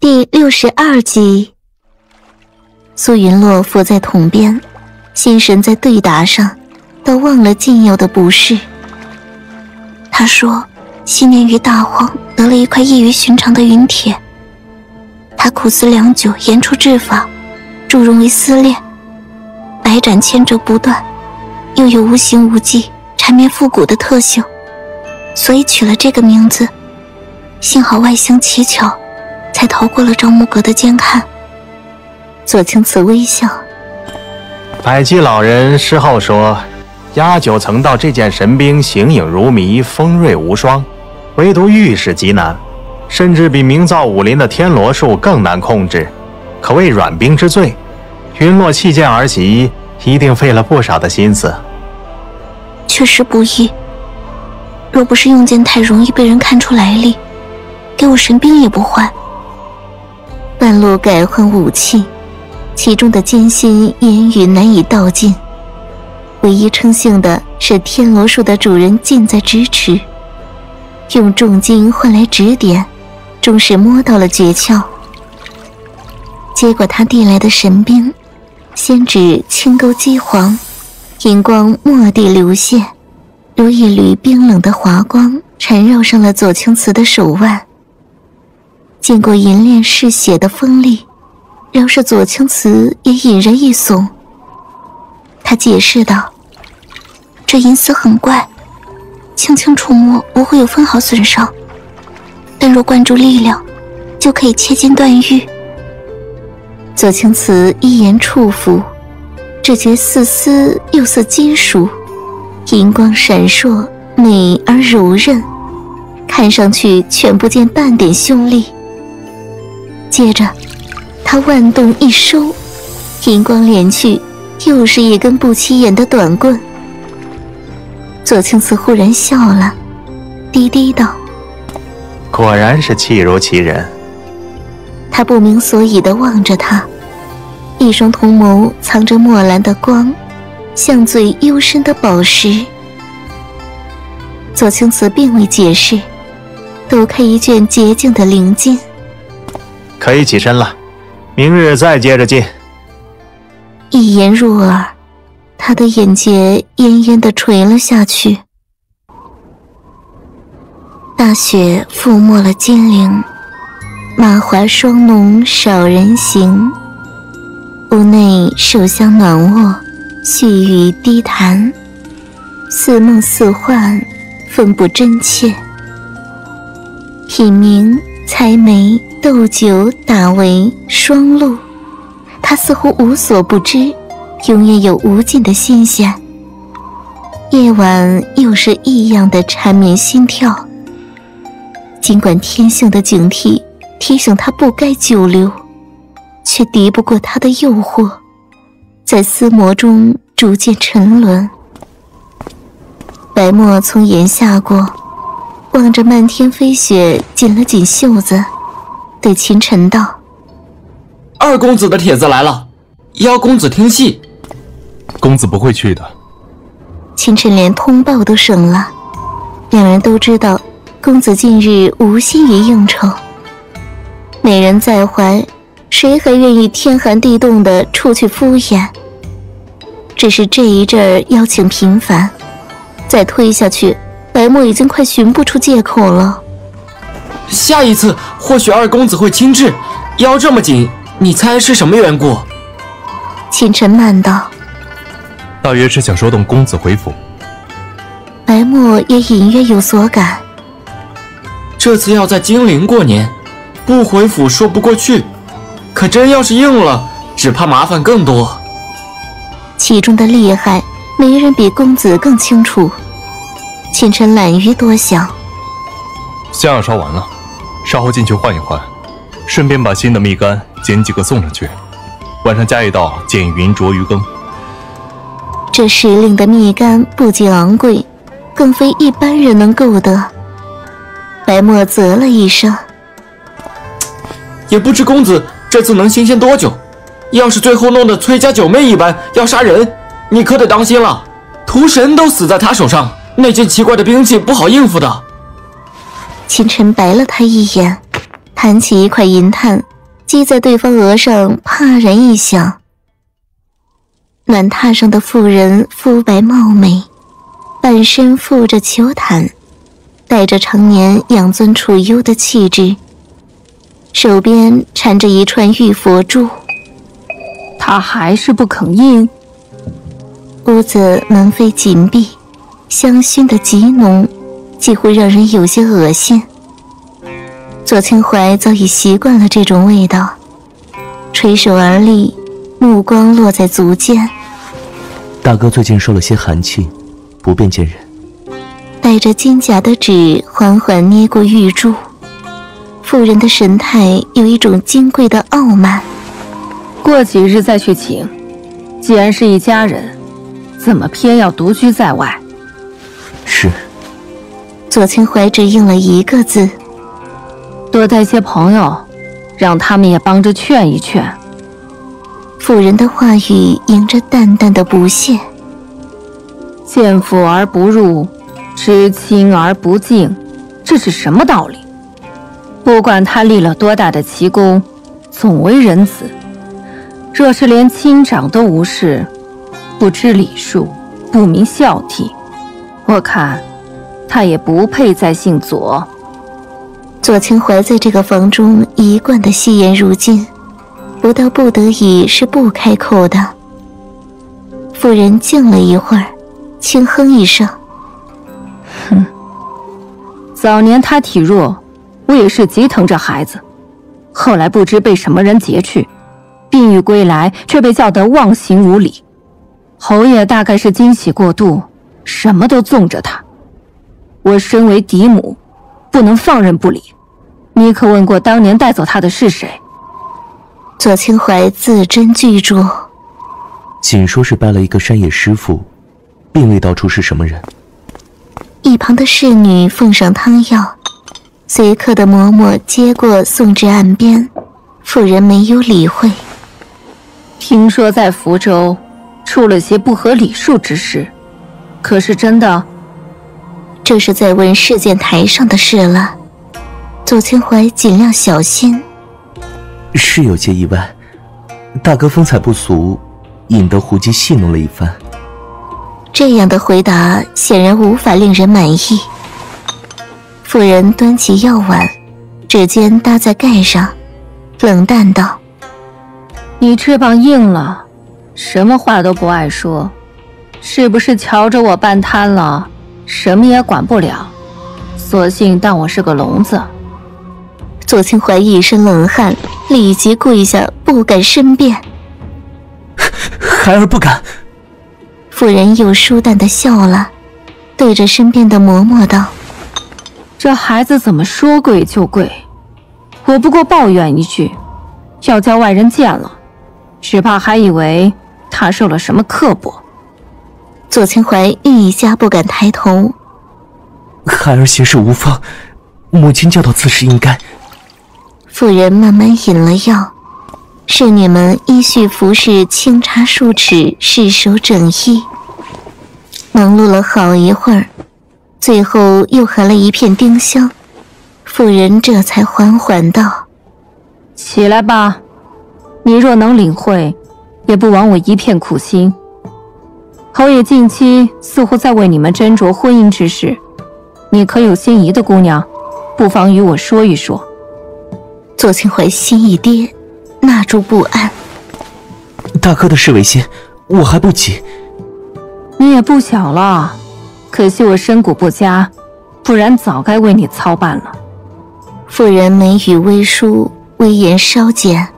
第六十二集，苏云洛伏在桶边，心神在对答上，都忘了近有的不适。他说：“昔年于大荒得了一块异于寻常的云铁，他苦思良久，研出制法，铸融为丝链，百斩千折不断，又有无形无迹、缠绵复古的特性，所以取了这个名字。幸好外形奇巧。”才逃过了赵木阁的监看。左青瓷微笑。百济老人事后说，压九曾道这件神兵形影如谜，锋锐无双，唯独御史极难，甚至比明造武林的天罗术更难控制，可谓软兵之最。云落弃剑而袭，一定费了不少的心思。确实不易。若不是用剑太容易被人看出来历，给我神兵也不换。半路改换武器，其中的艰辛言语难以道尽。唯一称幸的是天罗术的主人近在咫尺，用重金换来指点，终是摸到了诀窍。接过他递来的神兵，仙指轻勾机簧，银光蓦地流泻，如一缕冰冷的华光缠绕上了左青瓷的手腕。见过银链嗜血的锋利，饶是左青瓷也引人一耸。他解释道：“这银丝很怪，轻轻触摸不会有分毫损伤，但若灌注力量，就可以切金断玉。”左青瓷一言触抚，只觉似丝又似金属，银光闪烁，美而柔韧，看上去全不见半点凶力。接着，他腕动一收，银光敛去，又是一根不起眼的短棍。左青瓷忽然笑了，低低道：“果然是气如其人。”他不明所以的望着他，一双瞳眸藏着墨蓝的光，像最幽深的宝石。左青瓷并未解释，抖开一卷洁净的灵经。可以起身了，明日再接着进。一言入耳，他的眼睫恹恹的垂了下去。大雪覆没了金陵，马华霜浓少人行。屋内手香暖卧，细雨低弹，似梦似幻，分不真切。品茗采梅。斗酒打围双露，他似乎无所不知，永远有无尽的新鲜。夜晚又是异样的缠绵心跳。尽管天性的警惕提醒他不该久留，却敌不过他的诱惑，在思魔中逐渐沉沦。白沫从檐下过，望着漫天飞雪，紧了紧袖子。对秦晨道：“二公子的帖子来了，邀公子听戏。公子不会去的。”秦晨连通报都省了。两人都知道，公子近日无心于应酬。美人在怀，谁还愿意天寒地冻的出去敷衍？只是这一阵儿邀请频繁，再推下去，白墨已经快寻不出借口了。下一次或许二公子会亲至，腰这么紧，你猜是什么缘故？秦晨慢道：“大约是想说动公子回府。”白沫也隐约有所感。这次要在金陵过年，不回府说不过去，可真要是应了，只怕麻烦更多。其中的厉害，没人比公子更清楚。秦晨懒于多想。香要烧完了。稍后进去换一换，顺便把新的蜜柑捡几个送上去。晚上加一道剪云啄鱼羹。这时令的蜜柑不仅昂贵，更非一般人能够得。白沫啧了一声，也不知公子这次能新鲜多久。要是最后弄得崔家九妹一般要杀人，你可得当心了。屠神都死在他手上，那件奇怪的兵器不好应付的。秦晨白了他一眼，弹起一块银炭，击在对方额上，啪然一响。暖榻上的妇人肤白貌美，半身覆着秋毯，带着常年养尊处优的气质。手边缠着一串玉佛珠，他还是不肯应。屋子门扉紧闭，香薰的极浓，几乎让人有些恶心。左清怀早已习惯了这种味道，垂手而立，目光落在足尖。大哥最近受了些寒气，不便见人。带着金甲的指缓缓捏过玉珠，妇人的神态有一种金贵的傲慢。过几日再去请。既然是一家人，怎么偏要独居在外？是。左清怀只应了一个字。多带些朋友，让他们也帮着劝一劝。妇人的话语迎着淡淡的不屑。见妇而不入，知亲而不敬，这是什么道理？不管他立了多大的奇功，总为人子，若是连亲长都无视，不知礼数，不明孝悌，我看他也不配再姓左。左清怀在这个房中一贯的惜言如金，不到不得已是不开口的。妇人静了一会儿，轻哼一声：“哼，早年他体弱，我也是极疼这孩子。后来不知被什么人劫去，病愈归来，却被叫得忘形无礼。侯爷大概是惊喜过度，什么都纵着他。我身为嫡母。”不能放任不理。你可问过当年带走他的是谁？左清怀字斟句酌，仅说是拜了一个山野师傅，并未道出是什么人。一旁的侍女奉上汤药，随客的嬷嬷接过送至岸边，妇人没有理会。听说在福州出了些不合礼数之事，可是真的？这是在问事件台上的事了，左清怀尽量小心。是有些意外，大哥风采不俗，引得胡姬戏弄了一番。这样的回答显然无法令人满意。妇人端起药碗，指尖搭在盖上，冷淡道：“你翅膀硬了，什么话都不爱说，是不是瞧着我半瘫了？”什么也管不了，索性当我是个聋子。左清怀一身冷汗，立即跪下，不敢申辩。孩儿不敢。妇人又舒淡的笑了，对着身边的嬷嬷道：“这孩子怎么说跪就跪？我不过抱怨一句，要叫外人见了，只怕还以为他受了什么刻薄。”左清怀愈加不敢抬头。孩儿行事无方，母亲教导自是应该。妇人慢慢饮了药，侍女们依序服侍，清茶数尺，侍手整衣。忙碌了好一会儿，最后又含了一片丁香，妇人这才缓缓道：“起来吧，你若能领会，也不枉我一片苦心。”侯爷近期似乎在为你们斟酌婚姻之事，你可有心仪的姑娘？不妨与我说一说。左清怀心一跌，纳住不安。大哥的事为先，我还不急。你也不小了，可惜我身骨不佳，不然早该为你操办了。妇人眉宇微舒，威严稍减，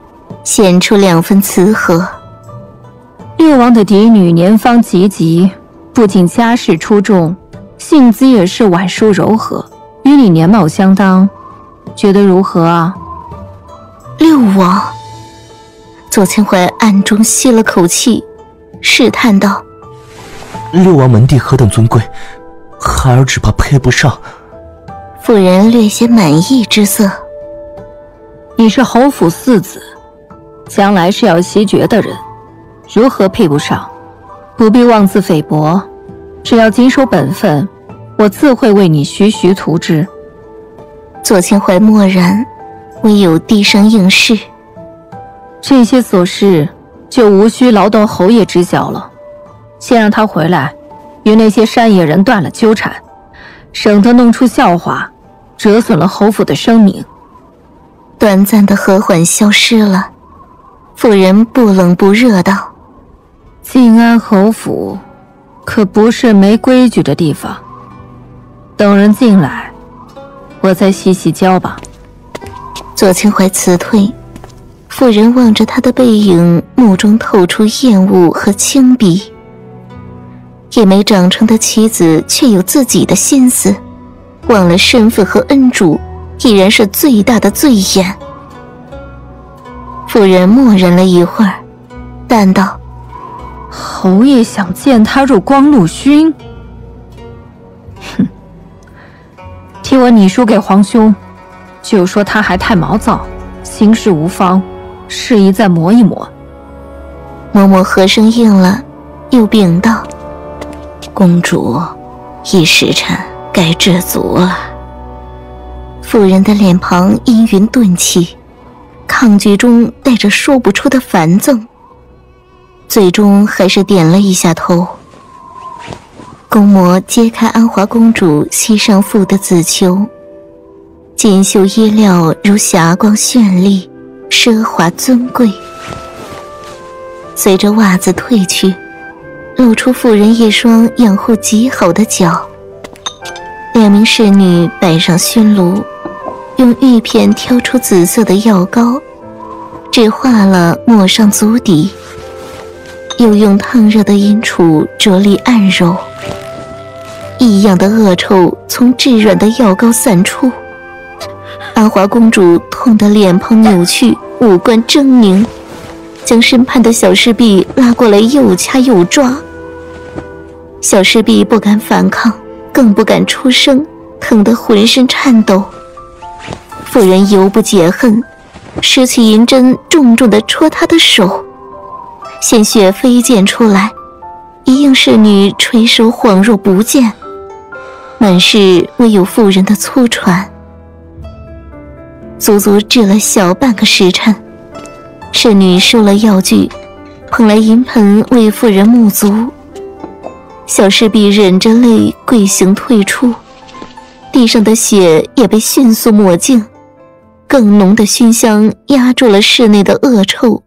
显出两分慈和。六王的嫡女年方及笄，不仅家世出众，性子也是婉淑柔和，与你年貌相当，觉得如何啊？六王，左千怀暗中吸了口气，试探道：“六王门第何等尊贵，孩儿只怕配不上。”妇人略显满意之色：“你是侯府四子，将来是要袭爵的人。”如何配不上？不必妄自菲薄，只要谨守本分，我自会为你徐徐图之。左清怀默然，唯有低声应是。这些琐事就无需劳动侯爷知晓了，先让他回来，与那些山野人断了纠缠，省得弄出笑话，折损了侯府的声名。短暂的和缓消失了，妇人不冷不热道：“静安侯府，可不是没规矩的地方。等人进来，我再细细教吧。”左清怀辞退。妇人望着他的背影，目中透出厌恶和轻鄙。也没长成的妻子，却有自己的心思，忘了身份和恩主，已然是最大的罪眼。妇人默然了一会儿，淡道：“侯爷想见他入光禄勋？哼，替我你输给皇兄，就说他还太毛躁，行事无方。”适宜再磨一磨。嬷嬷和声应了，又禀道：“公主，一时辰该知足了。”妇人的脸庞阴云顿起，抗拒中带着说不出的烦躁，最终还是点了一下头。宫嬷揭开安华公主膝上覆的紫裘，锦绣衣料如霞光绚丽。奢华尊贵，随着袜子褪去，露出妇人一双养护极好的脚。两名侍女摆上熏炉，用玉片挑出紫色的药膏，只化了抹上足底，又用烫热的阴杵着力按揉，异样的恶臭从炙软的药膏散出。安华公主痛得脸庞扭曲，五官狰狞，将身畔的小侍婢拉过来，又掐又抓。小侍婢不敢反抗，更不敢出声，疼得浑身颤抖。妇人犹不解恨，拾起银针，重重地戳她的手，鲜血飞溅出来。一应侍女垂手恍若不见，满室唯有妇人的粗喘。足足治了小半个时辰，侍女收了药具，捧来银盆为妇人沐足。小侍婢忍着泪跪行退出，地上的血也被迅速抹净，更浓的熏香压住了室内的恶臭。